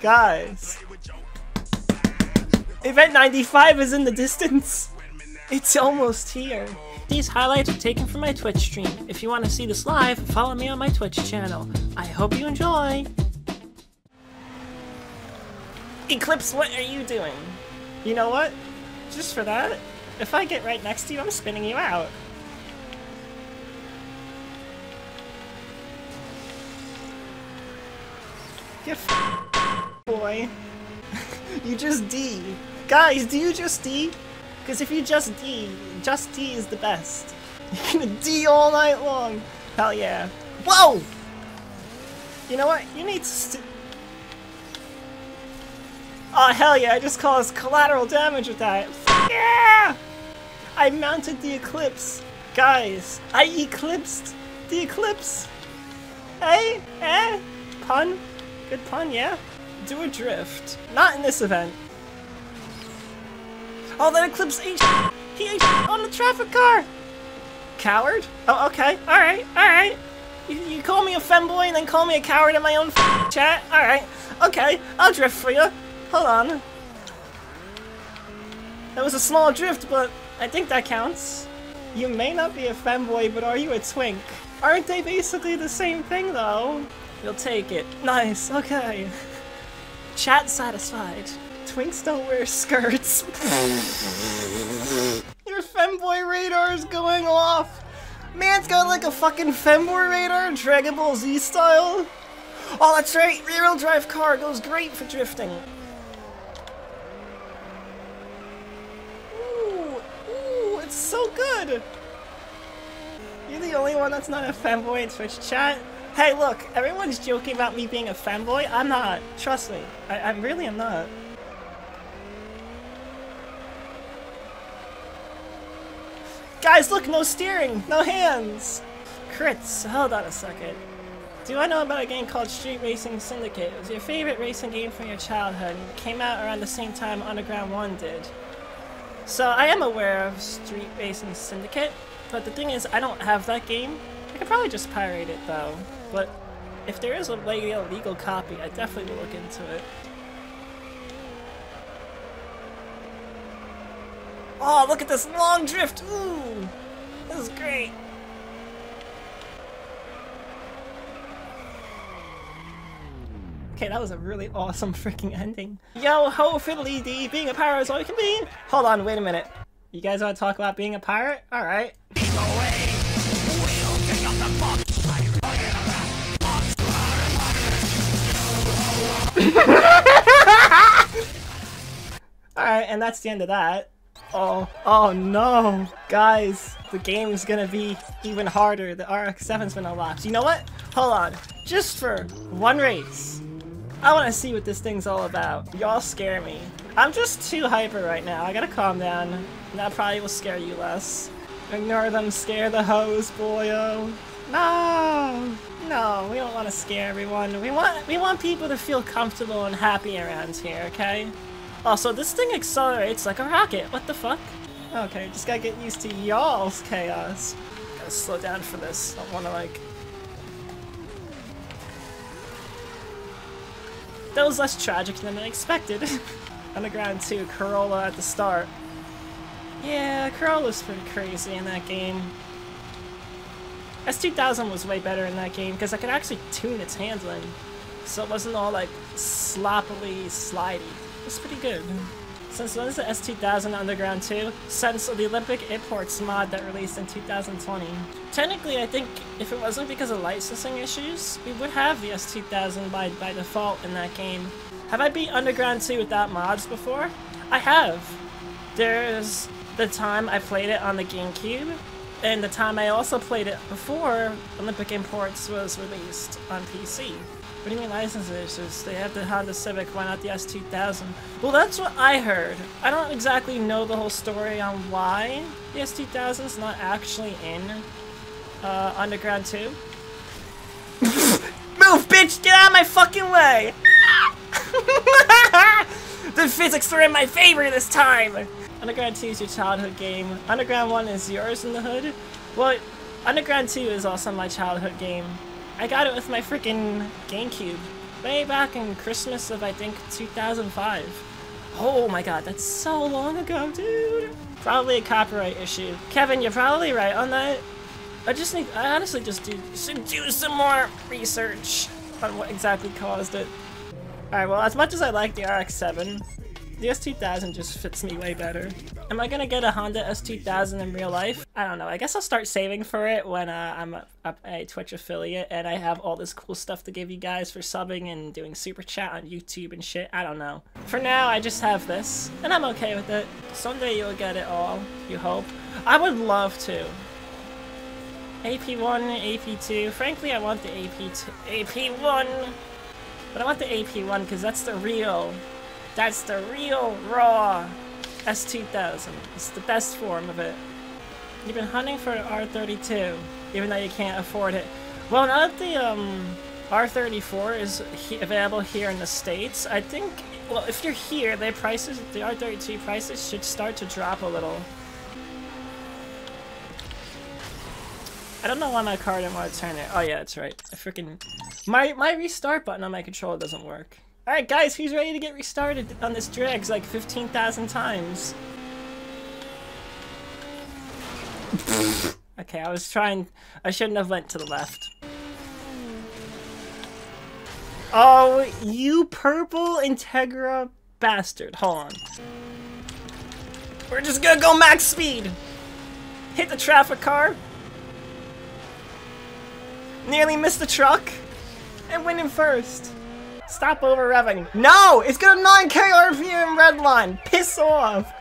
Guys. Event 95 is in the distance. It's almost here. These highlights are taken from my Twitch stream. If you want to see this live, follow me on my Twitch channel. I hope you enjoy. Eclipse, what are you doing? You know what? Just for that, if I get right next to you, I'm spinning you out. Get boy. you just D. Guys, do you just D? Because if you just D, just D is the best. You're gonna D all night long. Hell yeah. Whoa! You know what? You need to Oh hell yeah, I just caused collateral damage with that. Yeah! I mounted the Eclipse. Guys, I eclipsed the Eclipse. Hey? Eh? Pun? Good pun, yeah? Do a drift. Not in this event. Oh, that Eclipse ate He ate on the traffic car! Coward? Oh, okay. Alright, alright. You, you call me a femboy and then call me a coward in my own chat? Alright. Okay, I'll drift for you. Hold on. That was a small drift, but I think that counts. You may not be a femboy, but are you a twink? Aren't they basically the same thing, though? You'll take it. Nice, okay. Chat satisfied. Twinks don't wear skirts. Your femboy radar is going off! Man's got like a fucking femboy radar, Dragon Ball Z style. Oh, that's right, rear-wheel drive car goes great for drifting. Ooh, ooh, it's so good! You're the only one that's not a femboy in Twitch chat? Hey, look, everyone's joking about me being a fanboy. I'm not. Trust me. I, I really am not. Guys, look, no steering, no hands. Crits, hold on a second. Do I know about a game called Street Racing Syndicate? It was your favorite racing game from your childhood and came out around the same time Underground 1 did. So I am aware of Street Racing Syndicate, but the thing is I don't have that game. I could probably just pirate it though, but if there is a legal copy, I definitely will look into it. Oh, look at this long drift! Ooh! This is great! Okay, that was a really awesome freaking ending. Yo ho fiddly dee, being a pirate is all you can be! Hold on, wait a minute. You guys want to talk about being a pirate? Alright. Alright, and that's the end of that. Oh, oh no. Guys, the game is gonna be even harder. The RX-7's been unlocked. You know what? Hold on. Just for one race. I want to see what this thing's all about. Y'all scare me. I'm just too hyper right now. I gotta calm down. That probably will scare you less. Ignore them, scare the hose, boyo. No! No, we don't want to scare everyone. We want we want people to feel comfortable and happy around here, okay? Oh, also, this thing accelerates like a rocket. What the fuck? Okay, just gotta get used to y'all's chaos. Gotta slow down for this. Don't wanna like... That was less tragic than I expected. Underground 2, Corolla at the start. Yeah, Corolla's pretty crazy in that game. S2000 was way better in that game because I could actually tune its handling. So it wasn't all like sloppily slidey. It's pretty good. Since when is the S2000 Underground 2? Since the Olympic Imports mod that released in 2020. Technically, I think if it wasn't because of licensing issues, we would have the S2000 by, by default in that game. Have I beat Underground 2 without mods before? I have. There's the time I played it on the GameCube, and the time I also played it before Olympic Imports was released on PC. What do you mean license issues? They have the Honda Civic, why not the S2000? Well, that's what I heard. I don't exactly know the whole story on why the S2000 is not actually in uh, Underground 2. Move, bitch! Get out of my fucking way! the physics are in my favor this time! Underground 2 is your childhood game. Underground 1 is yours in the hood. Well, Underground 2 is also my childhood game. I got it with my freaking GameCube. way back in Christmas of I think 2005. Oh my god, that's so long ago, dude. Probably a copyright issue. Kevin, you're probably right on that. I just need, I honestly just do, should do some more research on what exactly caused it. Alright, well, as much as I like the RX-7, the S2000 just fits me way better. Am I gonna get a Honda S2000 in real life? I don't know. I guess I'll start saving for it when uh, I'm a, a, a, Twitch affiliate and I have all this cool stuff to give you guys for subbing and doing super chat on YouTube and shit. I don't know. For now, I just have this, and I'm okay with it. Someday you'll get it all, you hope. I would love to. AP1, AP2. Frankly, I want the AP2, AP1. But I want the AP1 because that's the real that's the real raw S2000. It's the best form of it. You've been hunting for an R32, even though you can't afford it. Well, now that the um, R34 is he available here in the States, I think, well, if you're here, the prices, the R32 prices should start to drop a little. I don't know why my car didn't want to turn it. Oh yeah, that's right. I freaking my my restart button on my controller doesn't work. Alright guys, who's ready to get restarted on this Dregs like 15,000 times? okay, I was trying... I shouldn't have went to the left. Oh, you purple Integra bastard. Hold on. We're just gonna go max speed! Hit the traffic car. Nearly missed the truck. And win him first. Stop over revving. No! It's got a 9k RPM red line! Piss off!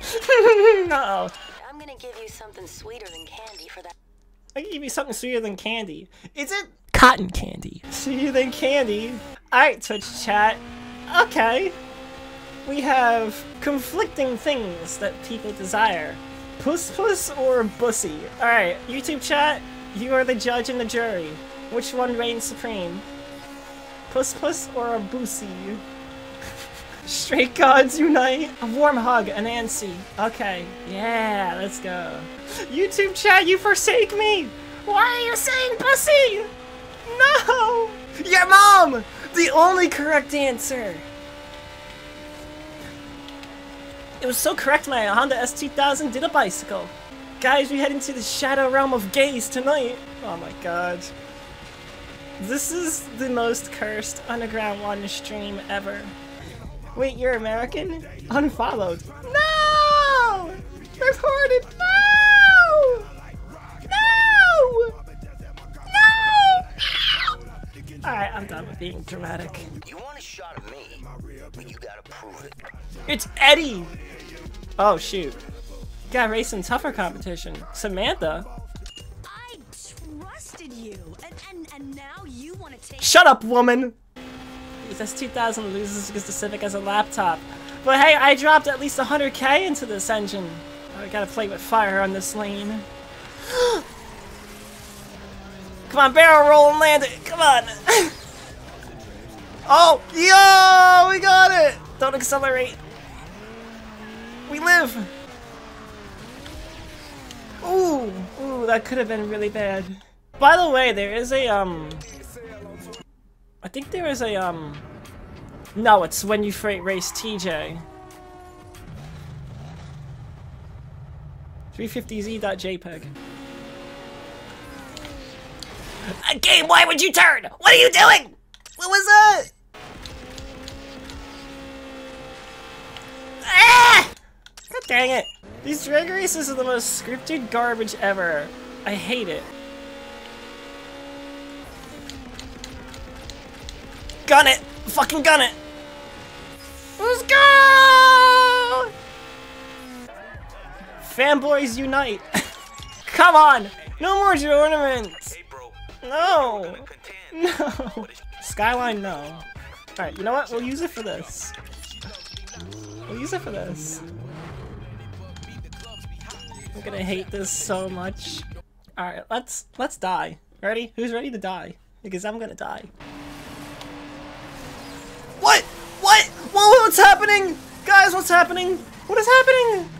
no. I'm gonna give you something sweeter than candy for that. I can give you something sweeter than candy. Is it cotton candy? Sweeter than candy? Alright, Twitch chat. Okay. We have conflicting things that people desire. Puss puss or bussy? Alright, YouTube chat, you are the judge and the jury. Which one reigns supreme? Puss Puss or a Boosie? Straight gods unite! A warm hug, an Nancy. Okay, yeah, let's go. YouTube chat, you forsake me! Why are you saying pussy? No! Your mom! The only correct answer! It was so correct my Honda S2000 did a bicycle. Guys, we head into the shadow realm of gays tonight. Oh my god. This is the most cursed Underground 1 stream ever. Wait, you're American? Unfollowed. No! Reported! No! No! No! Alright, I'm done with being dramatic. You want a shot of me, but you gotta prove it. It's Eddie! Oh, shoot. Got racing tougher competition. Samantha? Shut up, woman! This 2000 loses because the Civic has a laptop. But hey, I dropped at least 100k into this engine. I gotta play with fire on this lane. Come on, barrel roll and land it! Come on! oh! Yo! We got it! Don't accelerate. We live! Ooh! Ooh, that could have been really bad. By the way, there is a, um... I think there is a, um... No, it's when you freight race TJ. 350z.jpg. A game, why would you turn? What are you doing? What was that? Ah! God dang it. These drag races are the most scripted garbage ever. I hate it. Gun it! Fucking gun it! Let's go! Fanboys unite! Come on! No more tournaments! No! No! Skyline, no. Alright, you know what? We'll use it for this. We'll use it for this. I'm gonna hate this so much. Alright, let's let's die. Ready? Who's ready to die? Because I'm gonna die. Whoa, what's happening? Guys, what's happening? What is happening?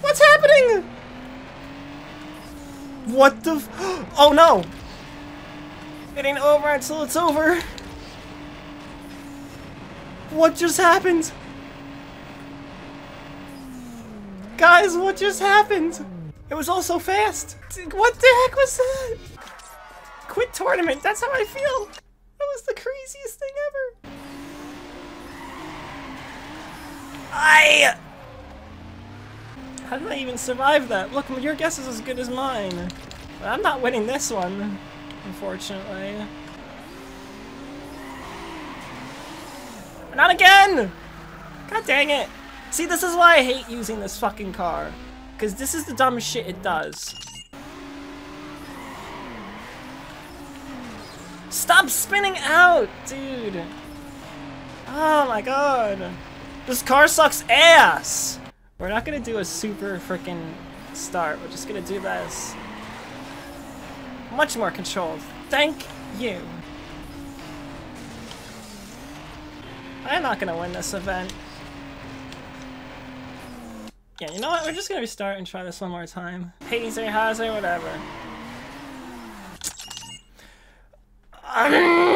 What's happening? What the Oh no! It ain't over until it's over. What just happened? Guys, what just happened? It was all so fast. What the heck was that? Quit tournament, that's how I feel. That was the craziest thing ever. I... How did I even survive that? Look, your guess is as good as mine. But I'm not winning this one, unfortunately. Not again! God dang it. See, this is why I hate using this fucking car. Because this is the dumbest shit it does. Stop spinning out, dude! Oh my god. This car sucks ass! We're not gonna do a super freaking start. We're just gonna do this. Much more controlled. Thank you. I'm not gonna win this event. Yeah, you know what? We're just gonna restart and try this one more time. Hazer, Hazer, whatever.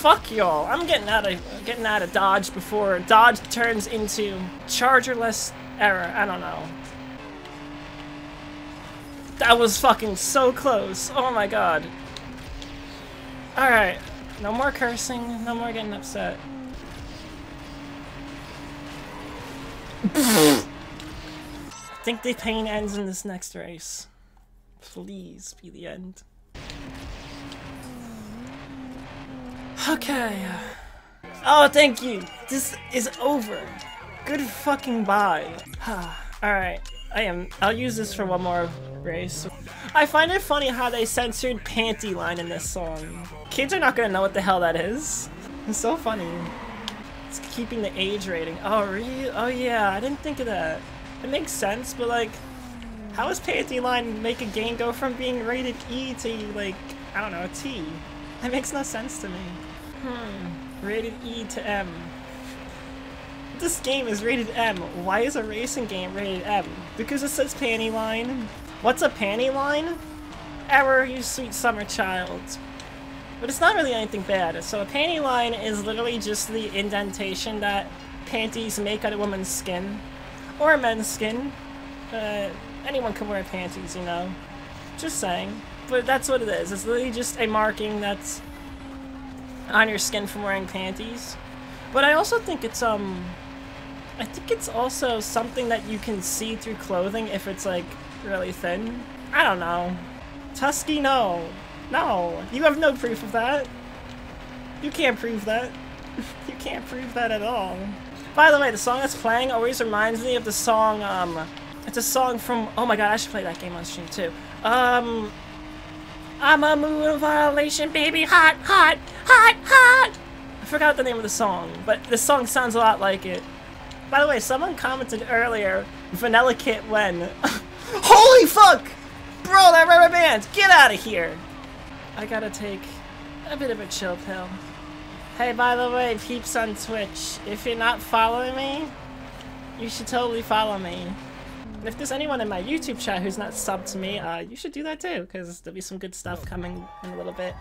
Fuck y'all. I'm getting out of getting out of Dodge before Dodge turns into chargerless error. I don't know. That was fucking so close. Oh my god. Alright. No more cursing. No more getting upset. I think the pain ends in this next race. Please be the end. Okay. Uh, oh, thank you. This is over. Good fucking bye. Alright. I am. I'll use this for one more race. I find it funny how they censored panty line in this song. Kids are not gonna know what the hell that is. It's so funny. It's keeping the age rating. Oh, really? Oh, yeah. I didn't think of that. It makes sense, but like, how does panty line make a game go from being rated E to like, I don't know, T? That makes no sense to me. Hmm. Rated E to M. This game is rated M. Why is a racing game rated M? Because it says panty line. What's a panty line? Error, you sweet summer child. But it's not really anything bad. So a panty line is literally just the indentation that panties make on a woman's skin. Or a men's skin. Uh, anyone can wear panties, you know. Just saying. But that's what it is. It's literally just a marking that's on your skin from wearing panties. But I also think it's, um, I think it's also something that you can see through clothing if it's like really thin. I don't know. Tusky, no. No. You have no proof of that. You can't prove that. you can't prove that at all. By the way, the song that's playing always reminds me of the song, um, it's a song from, oh my god, I should play that game on stream too. Um, I'm a moon violation, baby, hot, hot, hot, hot! I forgot the name of the song, but the song sounds a lot like it. By the way, someone commented earlier, Vanilla Kit when. Holy fuck! Bro, that rubber band! Get out of here! I gotta take a bit of a chill pill. Hey, by the way, peeps on Twitch, if you're not following me, you should totally follow me. And if there's anyone in my YouTube chat who's not subbed to me, uh, you should do that too, because there'll be some good stuff coming in a little bit.